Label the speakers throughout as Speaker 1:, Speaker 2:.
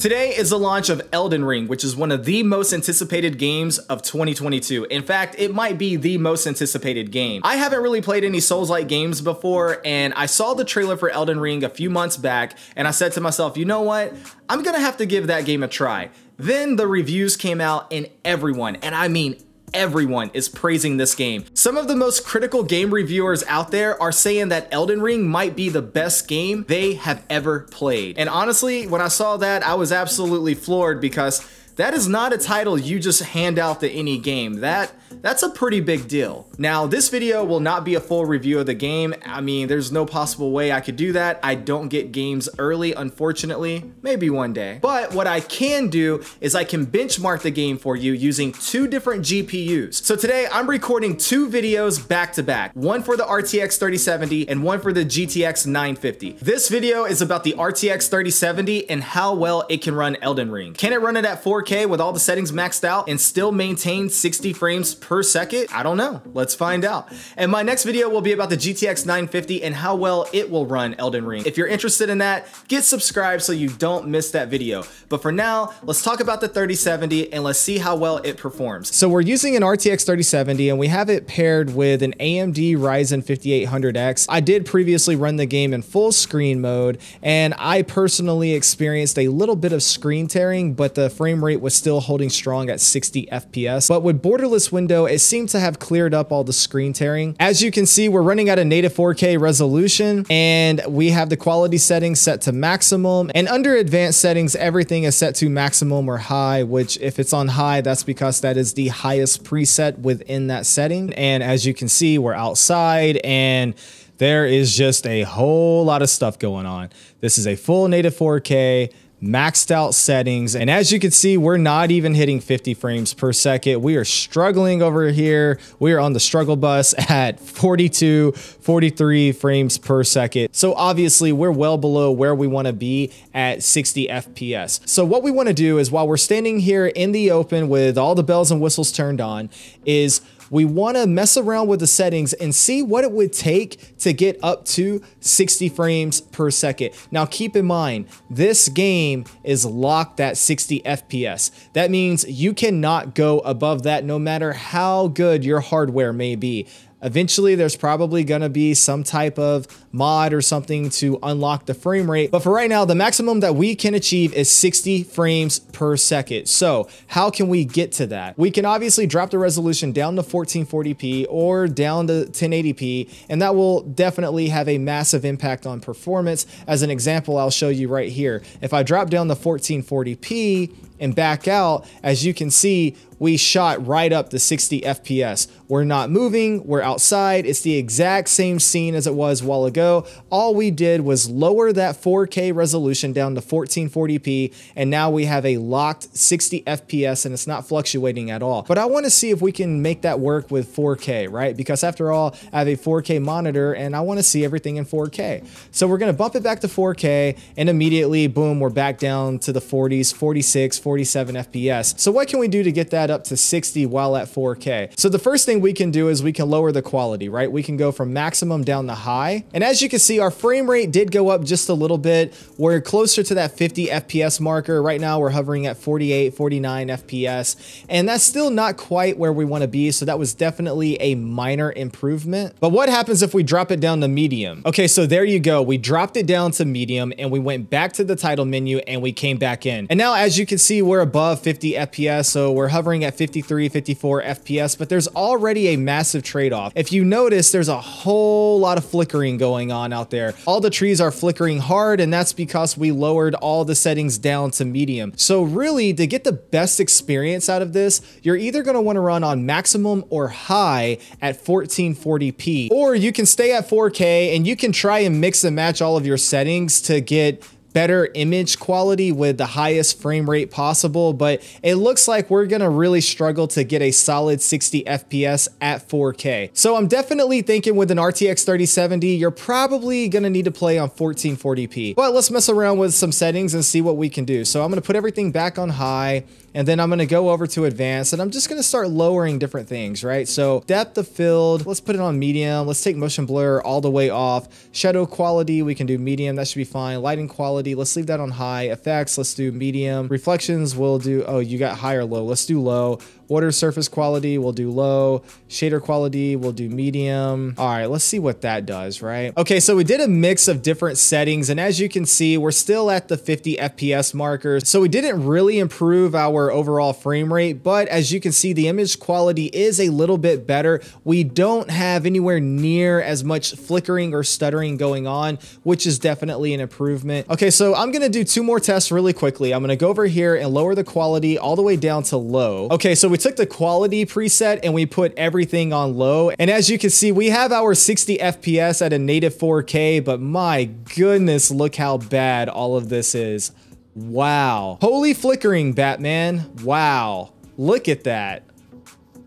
Speaker 1: Today is the launch of Elden Ring, which is one of the most anticipated games of 2022. In fact, it might be the most anticipated game. I haven't really played any Souls-like games before, and I saw the trailer for Elden Ring a few months back, and I said to myself, you know what? I'm gonna have to give that game a try. Then the reviews came out, and everyone, and I mean everyone is praising this game. Some of the most critical game reviewers out there are saying that Elden Ring might be the best game they have ever played. And honestly, when I saw that, I was absolutely floored because that is not a title you just hand out to any game. That that's a pretty big deal. Now, this video will not be a full review of the game. I mean, there's no possible way I could do that. I don't get games early, unfortunately. Maybe one day. But what I can do is I can benchmark the game for you using two different GPUs. So today I'm recording two videos back to back, one for the RTX 3070 and one for the GTX 950. This video is about the RTX 3070 and how well it can run Elden Ring. Can it run it at 4K with all the settings maxed out and still maintain 60 frames per second? I don't know. Let's find out. And my next video will be about the GTX 950 and how well it will run Elden Ring. If you're interested in that, get subscribed so you don't miss that video. But for now, let's talk about the 3070 and let's see how well it performs. So we're using an RTX 3070 and we have it paired with an AMD Ryzen 5800X. I did previously run the game in full screen mode and I personally experienced a little bit of screen tearing, but the frame rate was still holding strong at 60 FPS. But with borderless window window, it seemed to have cleared up all the screen tearing. As you can see, we're running at a native 4K resolution and we have the quality settings set to maximum and under advanced settings, everything is set to maximum or high, which if it's on high, that's because that is the highest preset within that setting. And as you can see, we're outside and there is just a whole lot of stuff going on. This is a full native 4K maxed out settings. And as you can see, we're not even hitting 50 frames per second. We are struggling over here. We are on the struggle bus at 42, 43 frames per second. So obviously we're well below where we wanna be at 60 FPS. So what we wanna do is while we're standing here in the open with all the bells and whistles turned on is we want to mess around with the settings and see what it would take to get up to 60 frames per second. Now keep in mind, this game is locked at 60 FPS. That means you cannot go above that no matter how good your hardware may be. Eventually, there's probably to be some type of mod or something to unlock the frame rate. But for right now, the maximum that we can achieve is 60 frames per second. So how can we get to that? We can obviously drop the resolution down to 1440p or down to 1080p, and that will definitely have a massive impact on performance. As an example, I'll show you right here. If I drop down to 1440p, and back out, as you can see, we shot right up to 60 FPS. We're not moving, we're outside. It's the exact same scene as it was a while ago. All we did was lower that 4K resolution down to 1440p, and now we have a locked 60 FPS and it's not fluctuating at all. But I wanna see if we can make that work with 4K, right? Because after all, I have a 4K monitor and I wanna see everything in 4K. So we're gonna bump it back to 4K and immediately, boom, we're back down to the 40s, 46, 47 FPS. So what can we do to get that up to 60 while at 4K? So the first thing we can do is we can lower the quality, right? We can go from maximum down to high. And as you can see, our frame rate did go up just a little bit. We're closer to that 50 FPS marker. Right now we're hovering at 48, 49 FPS. And that's still not quite where we want to be. So that was definitely a minor improvement. But what happens if we drop it down to medium? Okay, so there you go. We dropped it down to medium and we went back to the title menu and we came back in. And now as you can see, see we're above 50 FPS, so we're hovering at 53, 54 FPS, but there's already a massive trade-off. If you notice, there's a whole lot of flickering going on out there. All the trees are flickering hard, and that's because we lowered all the settings down to medium. So really, to get the best experience out of this, you're either gonna wanna run on maximum or high at 1440p, or you can stay at 4K and you can try and mix and match all of your settings to get better image quality with the highest frame rate possible, but it looks like we're gonna really struggle to get a solid 60 FPS at 4K. So I'm definitely thinking with an RTX 3070, you're probably gonna need to play on 1440p. But let's mess around with some settings and see what we can do. So I'm gonna put everything back on high, and then I'm gonna go over to advanced, and I'm just gonna start lowering different things, right? So depth of field, let's put it on medium. Let's take motion blur all the way off. Shadow quality, we can do medium, that should be fine. Lighting quality, let's leave that on high. Effects, let's do medium. Reflections, we'll do, oh, you got high or low. Let's do low. Water surface quality, we'll do low. Shader quality, we'll do medium. All right, let's see what that does, right? Okay, so we did a mix of different settings, and as you can see, we're still at the 50 FPS markers. So we didn't really improve our overall frame rate, but as you can see, the image quality is a little bit better. We don't have anywhere near as much flickering or stuttering going on, which is definitely an improvement. Okay, so I'm gonna do two more tests really quickly. I'm gonna go over here and lower the quality all the way down to low. Okay, so we took the quality preset and we put everything on low. And as you can see, we have our 60 FPS at a native 4K, but my goodness, look how bad all of this is. Wow. Holy flickering, Batman. Wow. Look at that.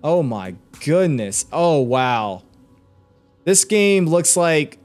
Speaker 1: Oh my goodness. Oh, wow. This game looks like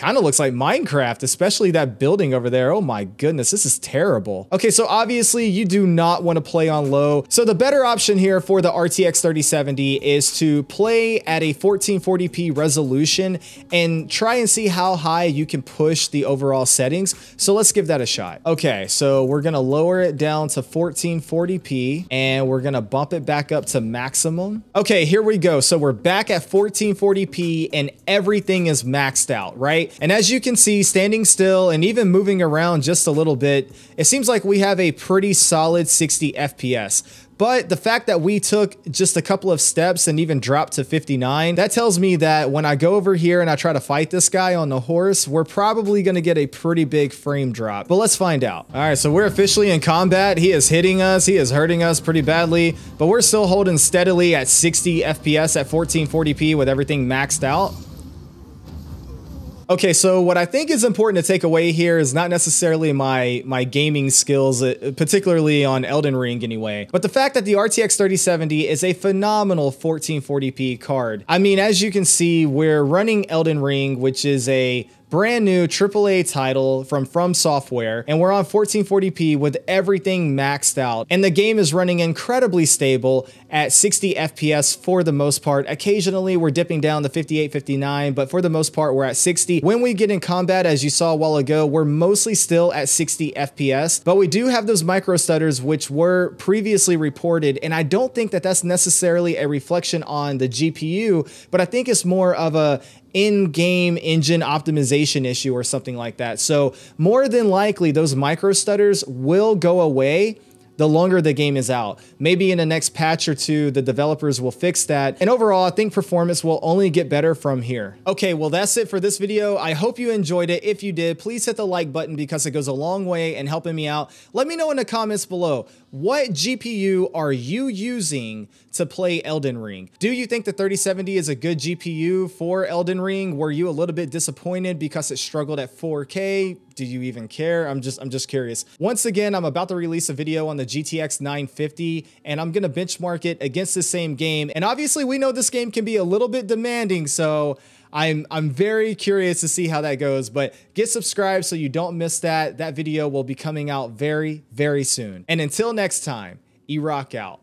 Speaker 1: kind of looks like Minecraft, especially that building over there. Oh my goodness, this is terrible. Okay, so obviously you do not want to play on low. So the better option here for the RTX 3070 is to play at a 1440p resolution and try and see how high you can push the overall settings. So let's give that a shot. Okay, so we're gonna lower it down to 1440p and we're gonna bump it back up to maximum. Okay, here we go. So we're back at 1440p and everything is maxed out, right? And as you can see, standing still and even moving around just a little bit, it seems like we have a pretty solid 60 FPS. But the fact that we took just a couple of steps and even dropped to 59, that tells me that when I go over here and I try to fight this guy on the horse, we're probably going to get a pretty big frame drop. But let's find out. All right, so we're officially in combat. He is hitting us. He is hurting us pretty badly, but we're still holding steadily at 60 FPS at 1440p with everything maxed out. Okay, so what I think is important to take away here is not necessarily my my gaming skills, uh, particularly on Elden Ring anyway, but the fact that the RTX 3070 is a phenomenal 1440p card. I mean, as you can see, we're running Elden Ring, which is a brand new AAA title from From Software, and we're on 1440p with everything maxed out. And the game is running incredibly stable at 60 FPS for the most part. Occasionally, we're dipping down to 58, 59, but for the most part, we're at 60. When we get in combat, as you saw a while ago, we're mostly still at 60 FPS, but we do have those micro stutters, which were previously reported, and I don't think that that's necessarily a reflection on the GPU, but I think it's more of a in-game engine optimization issue or something like that. So more than likely those micro stutters will go away the longer the game is out. Maybe in the next patch or two, the developers will fix that. And overall, I think performance will only get better from here. Okay, well, that's it for this video. I hope you enjoyed it. If you did, please hit the like button because it goes a long way in helping me out. Let me know in the comments below, what GPU are you using to play Elden Ring? Do you think the 3070 is a good GPU for Elden Ring? Were you a little bit disappointed because it struggled at 4K? Do you even care? I'm just I'm just curious. Once again, I'm about to release a video on the GTX 950 and I'm going to benchmark it against the same game. And obviously, we know this game can be a little bit demanding, so I'm I'm very curious to see how that goes, but get subscribed so you don't miss that. That video will be coming out very very soon. And until next time, E-Rock out.